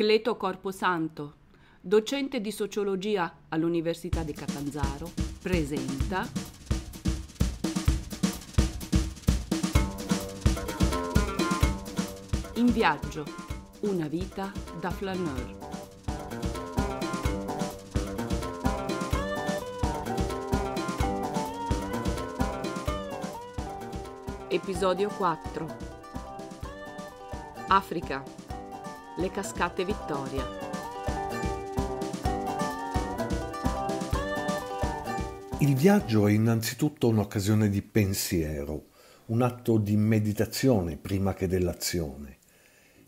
Cleto Corposanto, docente di sociologia all'Università di Catanzaro, presenta In viaggio, una vita da flaneur. Episodio 4 Africa Le cascate Vittoria Il viaggio è innanzitutto un'occasione di pensiero, un atto di meditazione prima che dell'azione.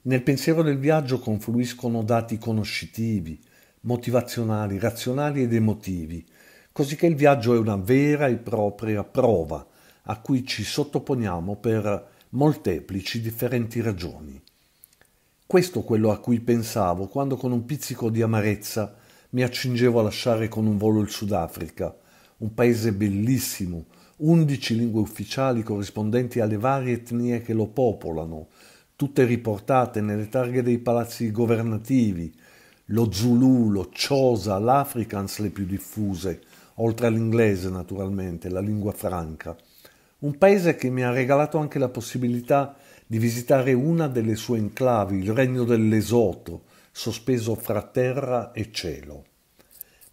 Nel pensiero del viaggio confluiscono dati conoscitivi, motivazionali, razionali ed emotivi, così che il viaggio è una vera e propria prova a cui ci sottoponiamo per molteplici differenti ragioni. Questo quello a cui pensavo quando con un pizzico di amarezza mi accingevo a lasciare con un volo il Sudafrica, un paese bellissimo, undici lingue ufficiali corrispondenti alle varie etnie che lo popolano, tutte riportate nelle targhe dei palazzi governativi, lo Zulu, lo Xhosa, l'Afrikaans le più diffuse, oltre all'inglese naturalmente, la lingua franca. Un paese che mi ha regalato anche la possibilità di visitare una delle sue enclavi, il regno dell'Esoto, sospeso fra terra e cielo.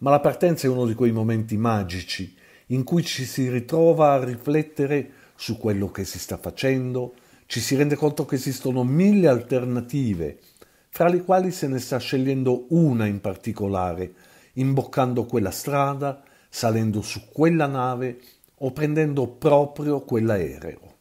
Ma la partenza è uno di quei momenti magici in cui ci si ritrova a riflettere su quello che si sta facendo, ci si rende conto che esistono mille alternative, fra le quali se ne sta scegliendo una in particolare, imboccando quella strada, salendo su quella nave o prendendo proprio quell'aereo.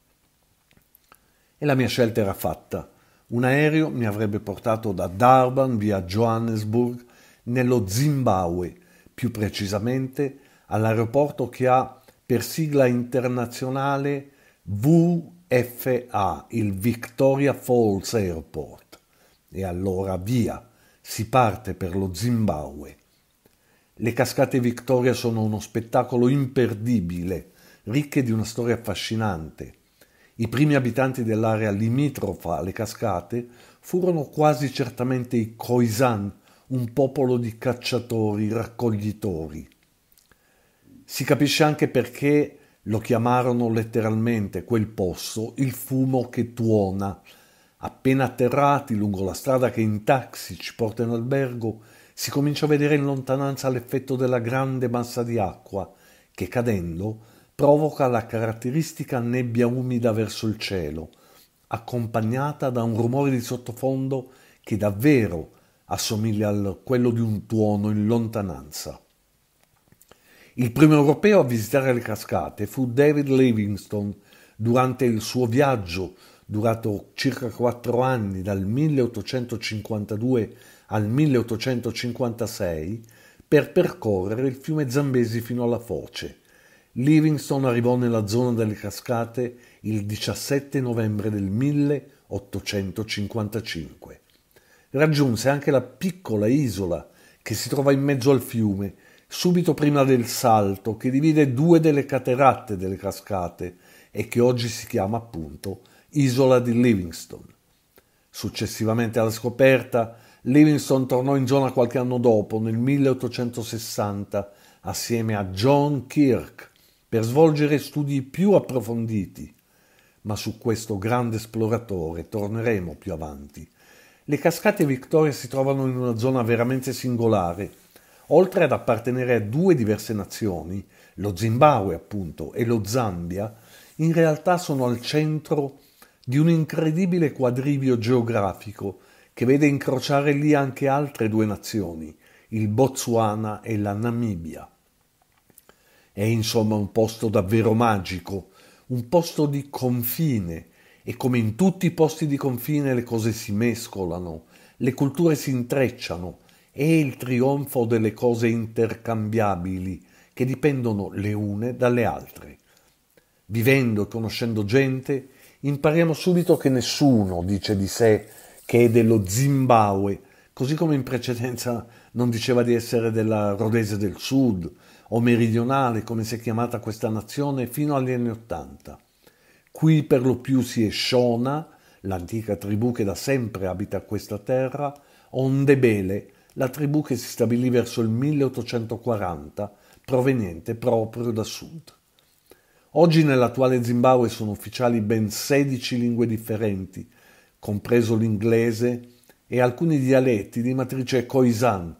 E la mia scelta era fatta. Un aereo mi avrebbe portato da Durban via Johannesburg nello Zimbabwe, più precisamente all'aeroporto che ha per sigla internazionale VFA, il Victoria Falls Airport. E allora via, si parte per lo Zimbabwe. Le cascate Victoria sono uno spettacolo imperdibile, ricche di una storia affascinante. I primi abitanti dell'area limitrofa alle cascate furono quasi certamente i Khoisan, un popolo di cacciatori, raccoglitori. Si capisce anche perché lo chiamarono letteralmente quel posto il fumo che tuona. Appena atterrati lungo la strada che in taxi ci porta in albergo, si comincia a vedere in lontananza l'effetto della grande massa di acqua che cadendo provoca la caratteristica nebbia umida verso il cielo, accompagnata da un rumore di sottofondo che davvero assomiglia a quello di un tuono in lontananza. Il primo europeo a visitare le cascate fu David Livingstone durante il suo viaggio durato circa quattro anni dal 1852 al 1856 per percorrere il fiume Zambesi fino alla foce. Livingstone arrivò nella zona delle cascate il 17 novembre del 1855. Raggiunse anche la piccola isola che si trova in mezzo al fiume, subito prima del salto che divide due delle cateratte delle cascate e che oggi si chiama appunto Isola di Livingstone. Successivamente alla scoperta, Livingstone tornò in zona qualche anno dopo, nel 1860, assieme a John Kirk, per svolgere studi più approfonditi. Ma su questo grande esploratore torneremo più avanti. Le cascate Victoria si trovano in una zona veramente singolare. Oltre ad appartenere a due diverse nazioni, lo Zimbabwe appunto e lo Zambia, in realtà sono al centro di un incredibile quadrivio geografico che vede incrociare lì anche altre due nazioni, il Botswana e la Namibia. È insomma un posto davvero magico, un posto di confine e come in tutti i posti di confine le cose si mescolano, le culture si intrecciano, è il trionfo delle cose intercambiabili che dipendono le une dalle altre. Vivendo e conoscendo gente, impariamo subito che nessuno dice di sé che è dello Zimbabwe, così come in precedenza non diceva di essere della Rhodesia del Sud o meridionale, come si è chiamata questa nazione fino agli anni Ottanta. Qui per lo più si è Shona, l'antica tribù che da sempre abita questa terra, Ondebele, la tribù che si stabilì verso il 1840, proveniente proprio da sud. Oggi nell'attuale Zimbabwe sono ufficiali ben 16 lingue differenti, compreso l'inglese e alcuni dialetti di matrice Khoisan.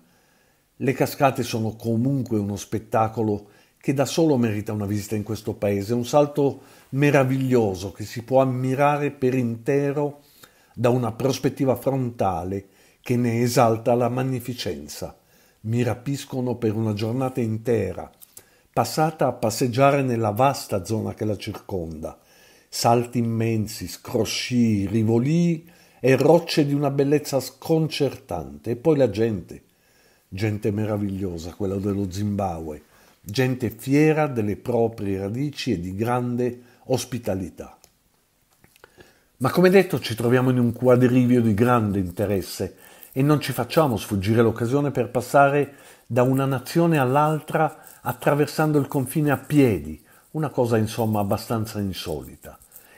Le cascate sono comunque uno spettacolo che da solo merita una visita in questo paese, un salto meraviglioso che si può ammirare per intero da una prospettiva frontale che ne esalta la magnificenza. Mi rapiscono per una giornata intera, passata a passeggiare nella vasta zona che la circonda. Salti immensi, scrosci, rivolii e rocce di una bellezza sconcertante. E poi la gente, gente meravigliosa, quella dello Zimbabwe, gente fiera delle proprie radici e di grande ospitalità. Ma come detto ci troviamo in un quadrivio di grande interesse e non ci facciamo sfuggire l'occasione per passare da una nazione all'altra attraversando il confine a piedi, una cosa insomma abbastanza insolita.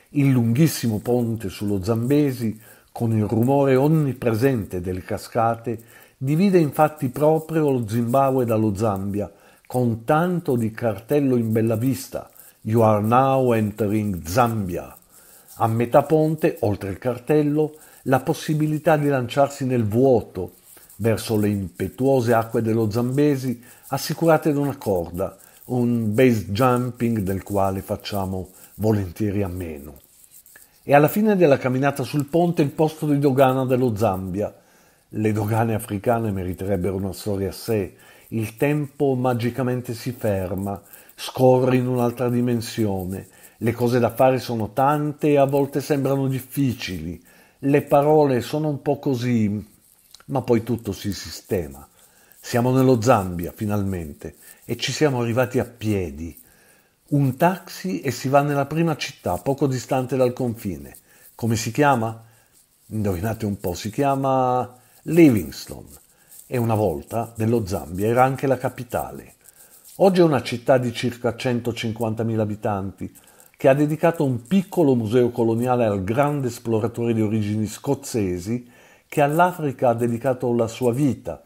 Il lunghissimo ponte sullo Zambesi, con il rumore onnipresente delle cascate, divide infatti proprio lo Zimbabwe dallo Zambia, con tanto di cartello in bella vista, You are now entering Zambia. A metà ponte, oltre il cartello, la possibilità di lanciarsi nel vuoto verso le impetuose acque dello Zambesi assicurate da una corda, un base jumping del quale facciamo volentieri a meno. E alla fine della camminata sul ponte il posto di dogana dello Zambia. Le dogane africane meriterebbero una storia a sé. Il tempo magicamente si ferma, scorre in un'altra dimensione. Le cose da fare sono tante e a volte sembrano difficili. Le parole sono un po' così, ma poi tutto si sistema. Siamo nello Zambia, finalmente, e ci siamo arrivati a piedi. Un taxi e si va nella prima città, poco distante dal confine. Come si chiama? Indovinate un po', si chiama Livingstone. E una volta, dello Zambia, era anche la capitale. Oggi è una città di circa 150.000 abitanti, che ha dedicato un piccolo museo coloniale al grande esploratore di origini scozzesi che all'Africa ha dedicato la sua vita,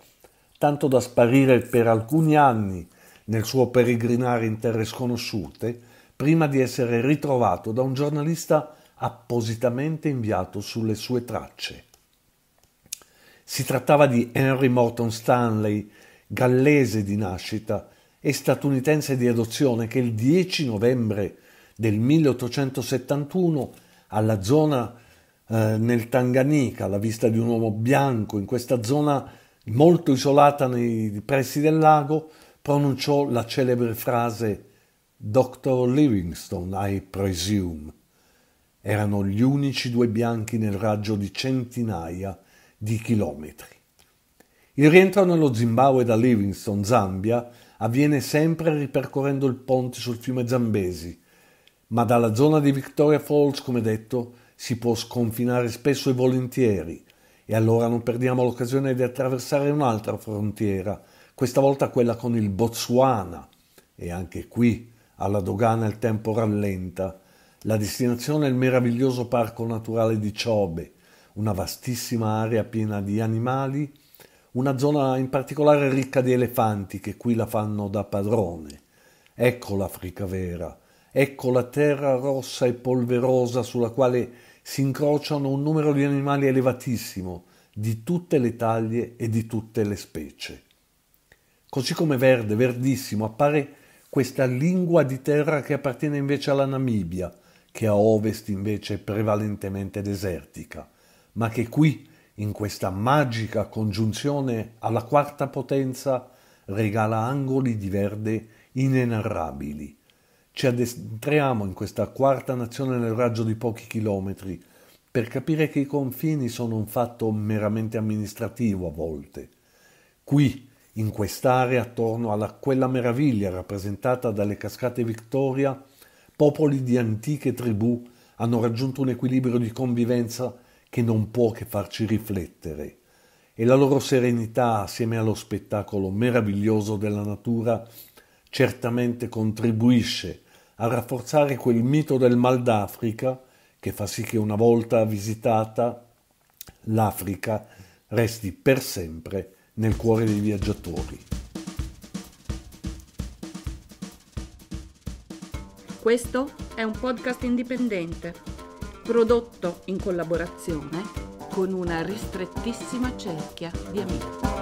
tanto da sparire per alcuni anni nel suo peregrinare in terre sconosciute, prima di essere ritrovato da un giornalista appositamente inviato sulle sue tracce. Si trattava di Henry Morton Stanley, gallese di nascita e statunitense di adozione, che il 10 novembre del 1871 alla zona eh, nel Tanganica, alla vista di un uomo bianco, in questa zona molto isolata nei pressi del lago, pronunciò la celebre frase Dr. Livingstone, I presume. Erano gli unici due bianchi nel raggio di centinaia di chilometri. Il rientro nello Zimbabwe da Livingstone, Zambia, avviene sempre ripercorrendo il ponte sul fiume Zambesi, ma dalla zona di Victoria Falls, come detto, si può sconfinare spesso e volentieri, e allora non perdiamo l'occasione di attraversare un'altra frontiera, questa volta quella con il Botswana, e anche qui alla dogana il tempo rallenta. La destinazione è il meraviglioso parco naturale di Chobe, una vastissima area piena di animali, una zona in particolare ricca di elefanti che qui la fanno da padrone. Ecco l'Africa vera, Ecco la terra rossa e polverosa sulla quale si incrociano un numero di animali elevatissimo, di tutte le taglie e di tutte le specie. Così come verde, verdissimo, appare questa lingua di terra che appartiene invece alla Namibia, che a ovest invece è prevalentemente desertica, ma che qui, in questa magica congiunzione alla quarta potenza, regala angoli di verde inenarrabili ci addentriamo in questa quarta nazione nel raggio di pochi chilometri per capire che i confini sono un fatto meramente amministrativo a volte. Qui, in quest'area attorno a quella meraviglia rappresentata dalle cascate Victoria, popoli di antiche tribù hanno raggiunto un equilibrio di convivenza che non può che farci riflettere e la loro serenità assieme allo spettacolo meraviglioso della natura certamente contribuisce a rafforzare quel mito del mal d'Africa che fa sì che una volta visitata l'Africa resti per sempre nel cuore dei viaggiatori. Questo è un podcast indipendente, prodotto in collaborazione con una ristrettissima cerchia di amici.